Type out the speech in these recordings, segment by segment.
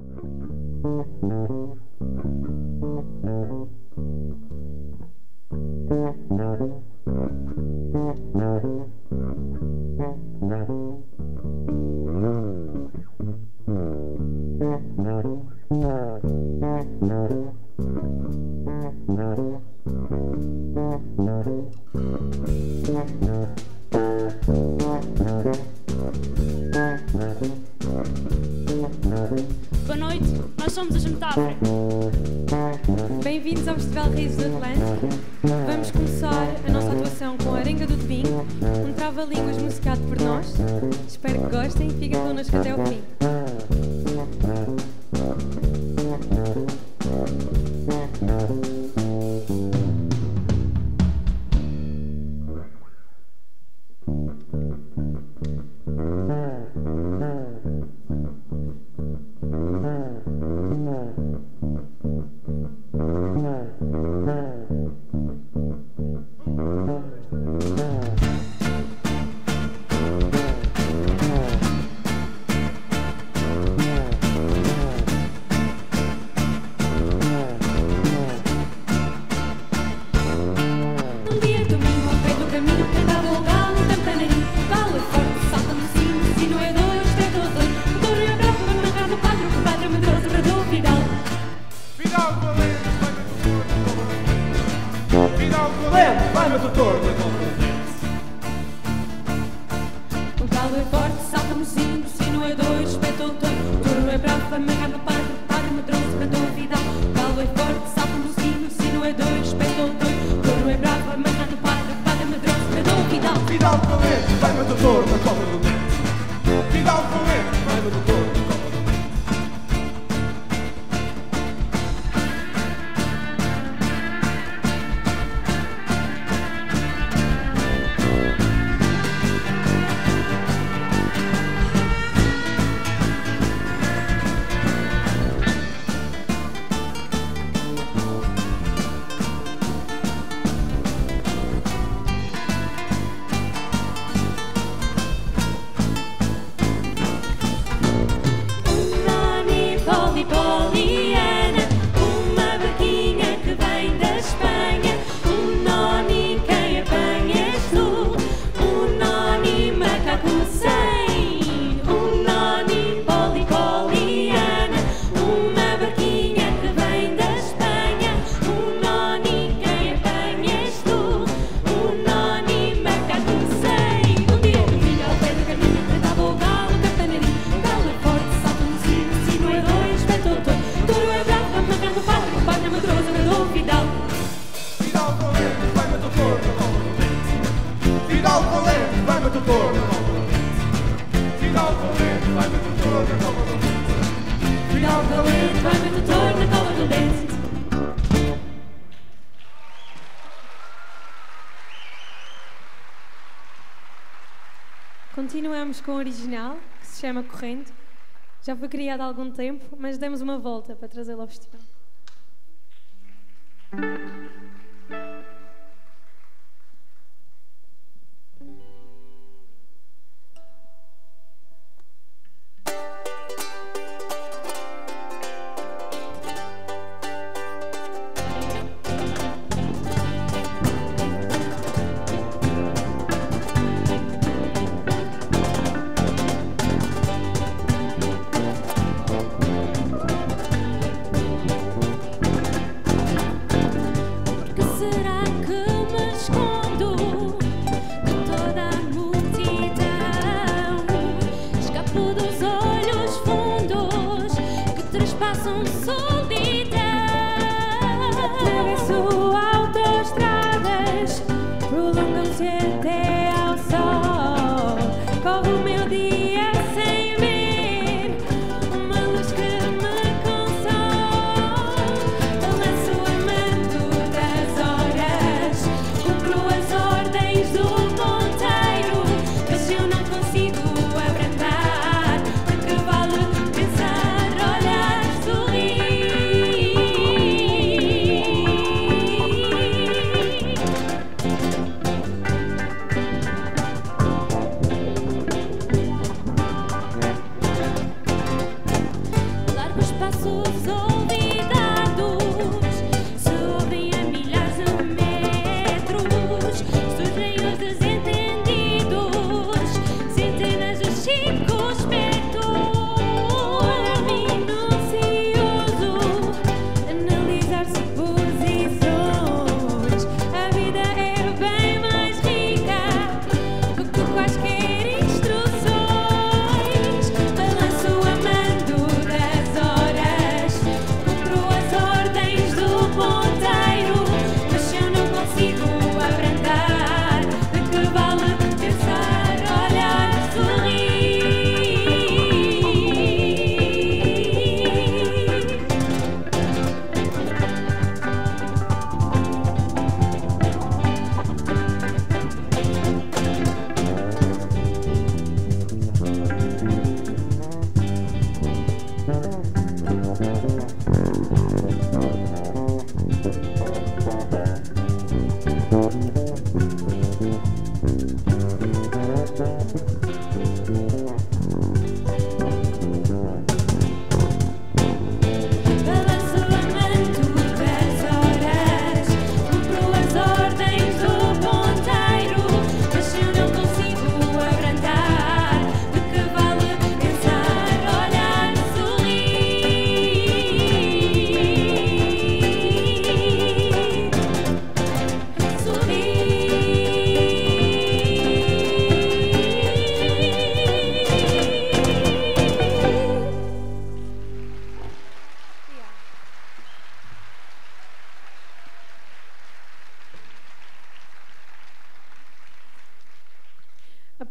Música Fidalgo comigo continuamos com o original, que se chama Correndo. Já foi criado há algum tempo, mas demos uma volta para trazê-lo ao festival.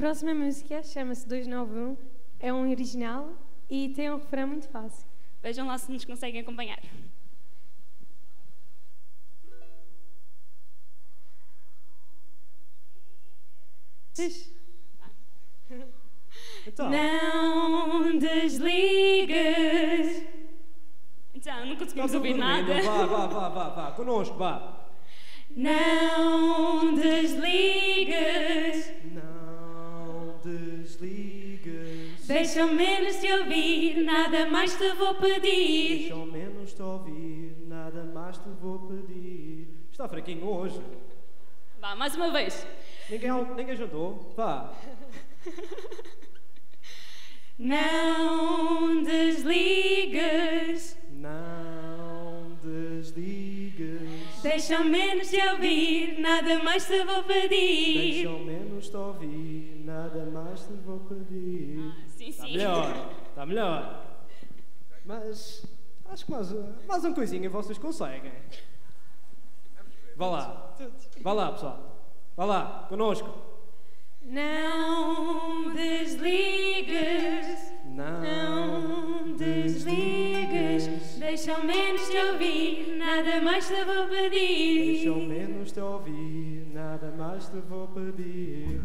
Próxima música chama-se 291, é um original e tem um refrão muito fácil. Vejam lá se nos conseguem acompanhar. Então, Não desligas. Então, não conseguimos ouvir dormindo. nada. Vá, vá, vá, vá, vá. Connosco, vá. Não desligas. Desligas. Deixa ao menos te ouvir, nada mais te vou pedir. Deixa ao menos te ouvir, nada mais te vou pedir. Está fraquinho hoje. Vá, mais uma vez. Ninguém, ninguém jantou? Vá. Não desligas. Não desligas. Deixa ao menos te ouvir, nada mais te vou pedir. Deixa ao menos te ouvir, nada mais te vou pedir. Sim, Está sim. melhor, está melhor. Mas acho que mais, mais uma coisinha vocês conseguem. Vá lá. Vá lá, pessoal. Vá lá, connosco. Não desligas. Não desligas. Deixa ao menos te ouvir, nada mais te vou pedir. Deixa ao menos te ouvir, nada mais te vou pedir.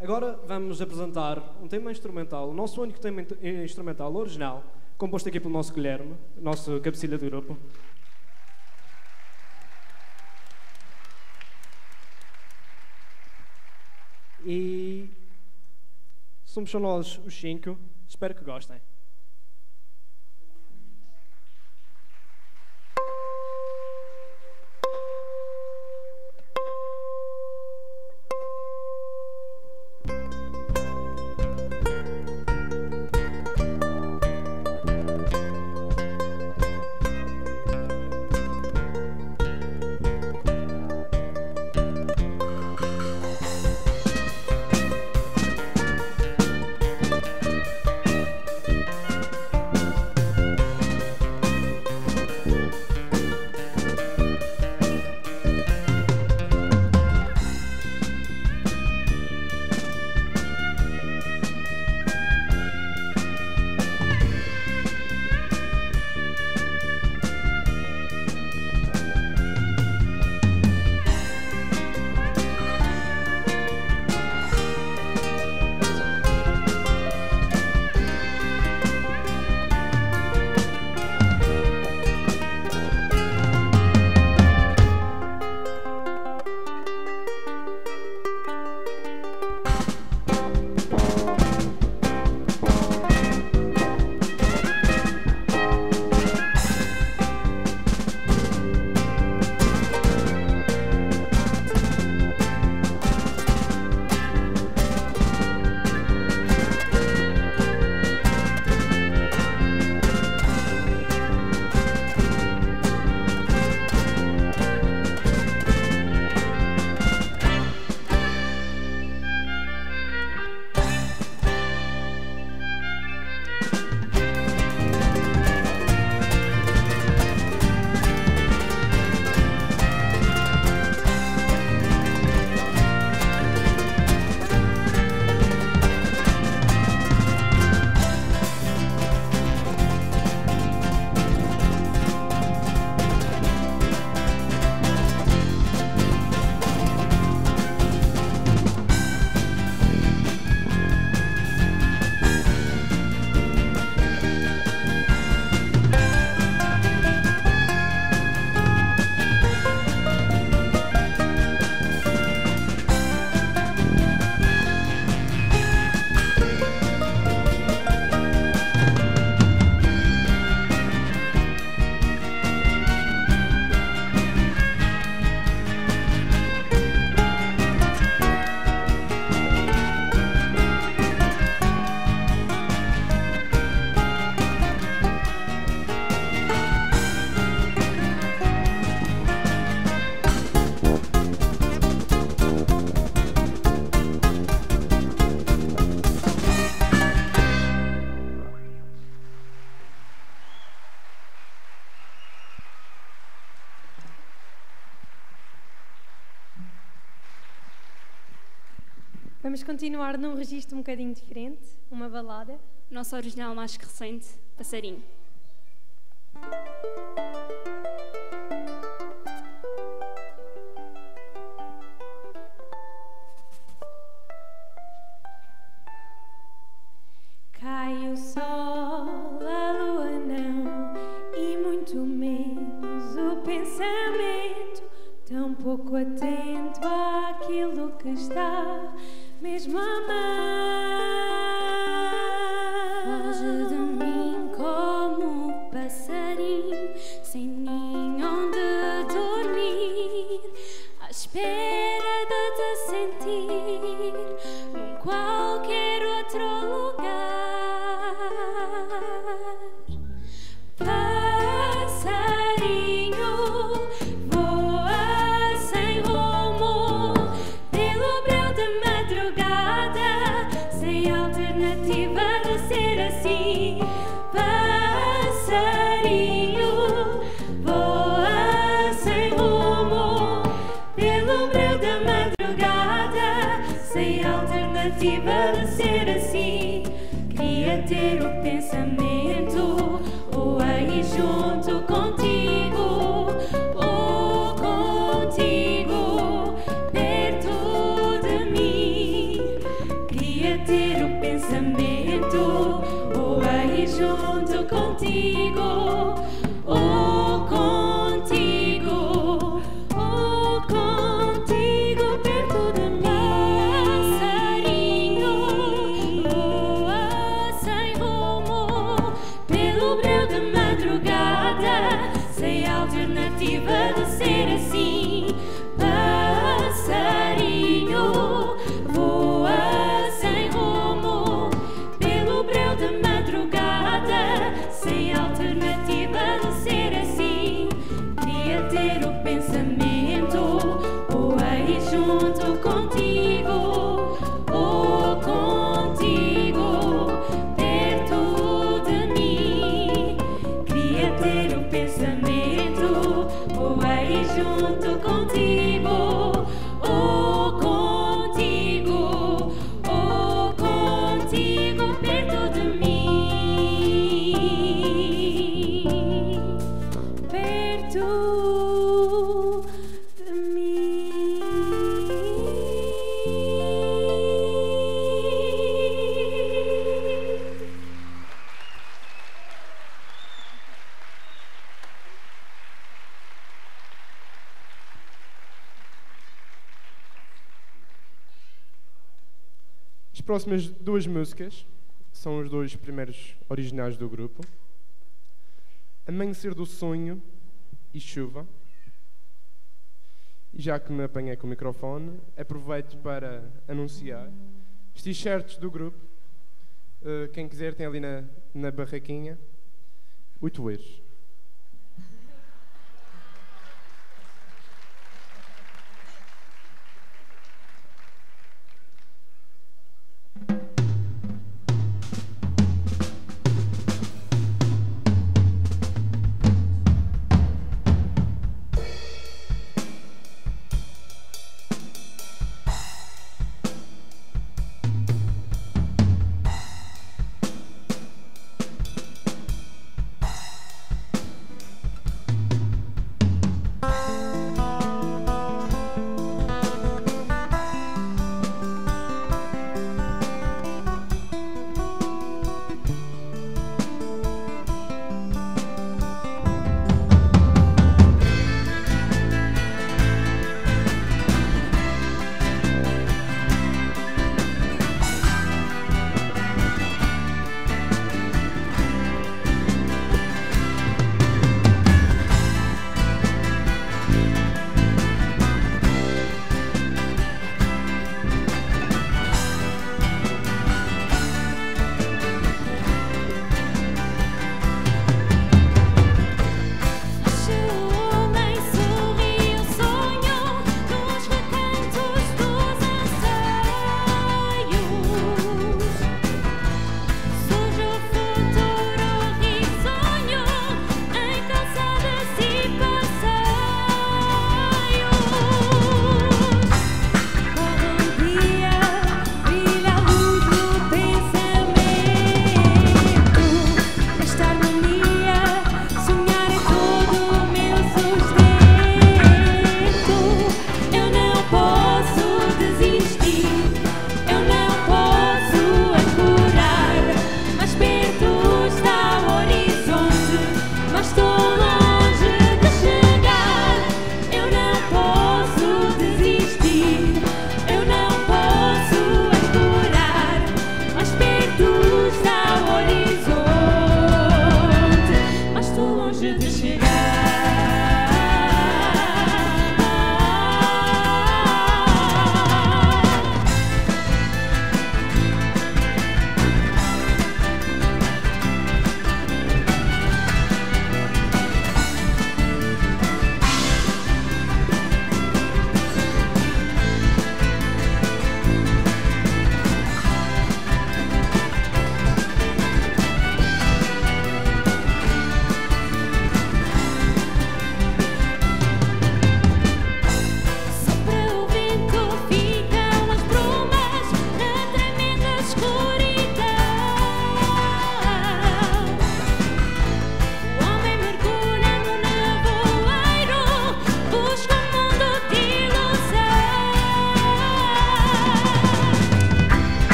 Agora vamos apresentar um tema instrumental, o nosso único tema in- instrumental original, composto aqui pelo nosso Guilherme, nosso cabecilha do grupo. E somos só nós os cinco. Espero que gostem. Continuar num registro um bocadinho diferente, uma balada. Nosso original mais recente, Passarinho. Cai o sol, a lua não, e muito menos o pensamento, tão pouco atento àquilo que está mesmo a o próximas duas músicas são os dois primeiros originais do grupo. Amanhecer do Sonho e Chuva. E já que me apanhei com o microfone, aproveito para anunciar os t-shirts do grupo. Eh, quem quiser tem ali na, na barraquinha. Oito euros.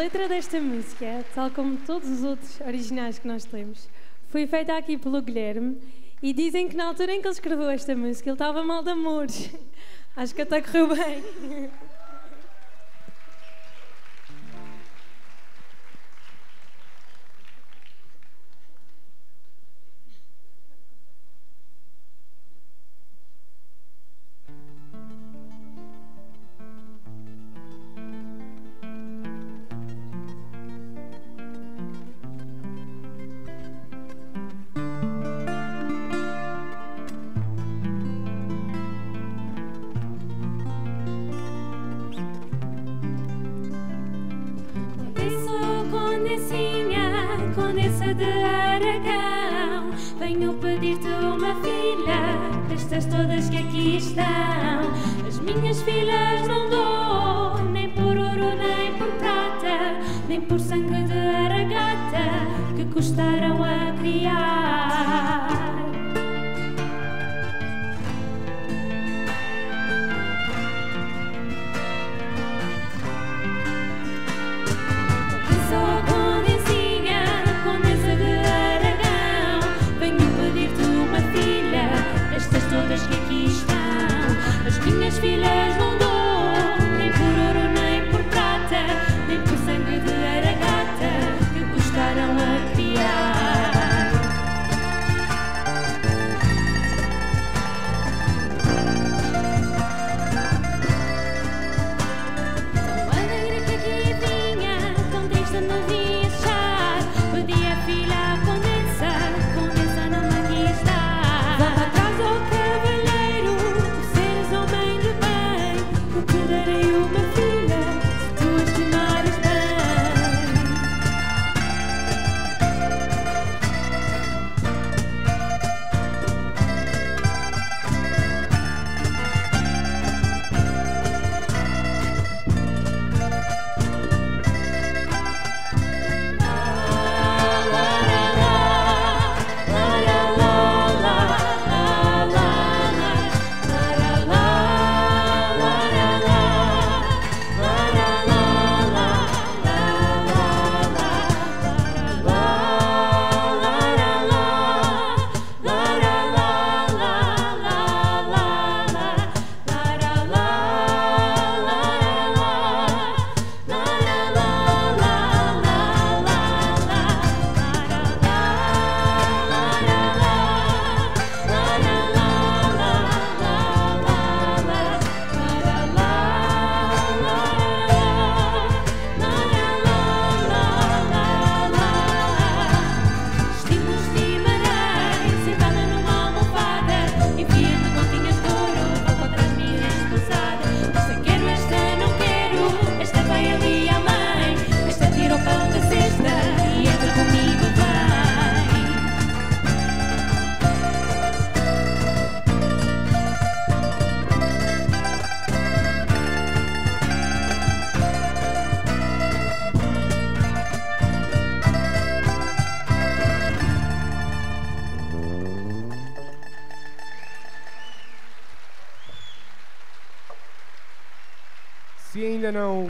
Letra desta música, tal como todos os outros originais que nós temos, foi feita aqui pelo Guilherme e dizem que na altura em que ele escreveu esta música ele estava mal de amores. Acho que até correu bem. Venho pedir-te uma filha, destas todas que aqui estão. As minhas filhas não dou, nem por ouro, nem por prata, nem por sangue de aragata, que custaram a criar.